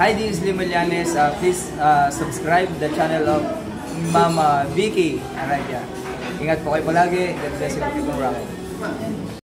Hi, this is Limelianes. Uh, please uh, subscribe the channel of Mama Vicky Araya. Ingat po kayo palagi. God bless you, Pipong Rocket.